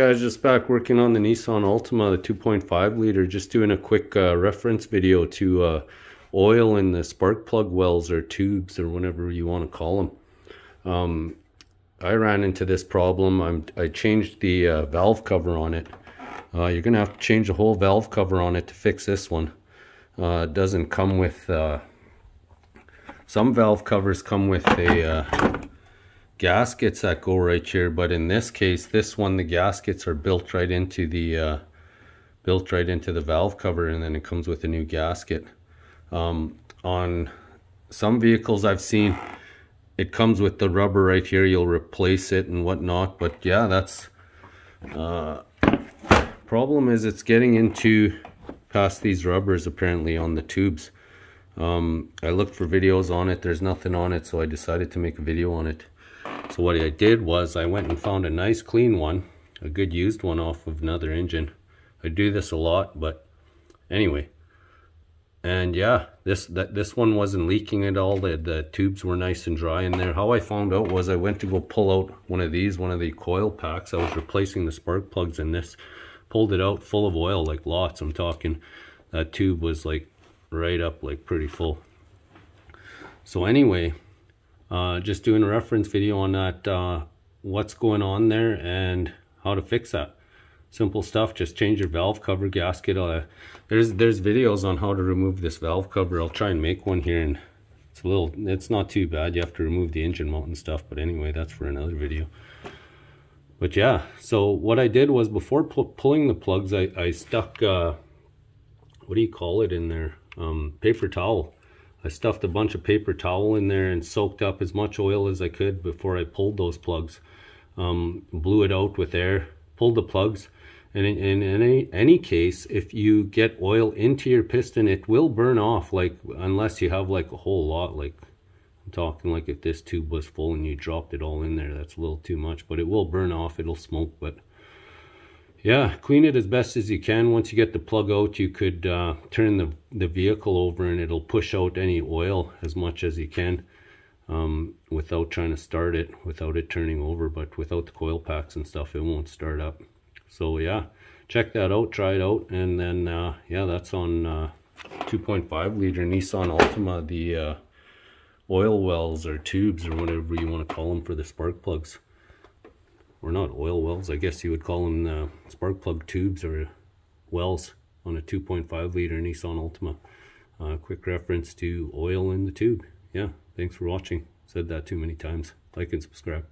Guys, just back working on the Nissan Altima, the 2.5 liter, just doing a quick uh, reference video to uh, oil in the spark plug wells or tubes or whatever you want to call them. Um, I ran into this problem. I'm, I changed the uh, valve cover on it. Uh, you're to have to change the whole valve cover on it to fix this one. Uh, it doesn't come with... Uh, some valve covers come with a gaskets that go right here but in this case this one the gaskets are built right into the uh, built right into the valve cover and then it comes with a new gasket. Um, on some vehicles I've seen it comes with the rubber right here. You'll replace it and whatnot but yeah that's uh, problem is it's getting into past these rubbers apparently on the tubes. Um, I looked for videos on it. There's nothing on it so I decided to make a video on it so what I did was I went and found a nice clean one, a good used one off of another engine. I do this a lot, but anyway. And yeah, this that this one wasn't leaking at all. The, the tubes were nice and dry in there. How I found out was I went to go pull out one of these, one of the coil packs. I was replacing the spark plugs in this. Pulled it out full of oil, like lots. I'm talking that tube was like right up, like pretty full. So anyway, uh, just doing a reference video on that, uh, what's going on there and how to fix that. Simple stuff, just change your valve cover gasket. Uh, there's there's videos on how to remove this valve cover. I'll try and make one here and it's a little, it's not too bad. You have to remove the engine mount and stuff, but anyway, that's for another video. But yeah, so what I did was before pu pulling the plugs, I, I stuck, uh, what do you call it in there? Um, paper towel I stuffed a bunch of paper towel in there and soaked up as much oil as I could before I pulled those plugs. Um, blew it out with air, pulled the plugs. And in, in, in, any, any case, if you get oil into your piston, it will burn off, like unless you have like a whole lot, like I'm talking like if this tube was full and you dropped it all in there, that's a little too much, but it will burn off, it'll smoke, but yeah, clean it as best as you can. Once you get the plug out, you could uh, turn the, the vehicle over and it'll push out any oil as much as you can um, without trying to start it, without it turning over. But without the coil packs and stuff, it won't start up. So yeah, check that out, try it out. And then, uh, yeah, that's on uh, 2.5 liter Nissan Altima, the uh, oil wells or tubes or whatever you want to call them for the spark plugs or not oil wells, I guess you would call them uh, spark plug tubes or wells on a 2.5 liter Nissan Altima. Uh, quick reference to oil in the tube. Yeah, thanks for watching. Said that too many times. Like and subscribe.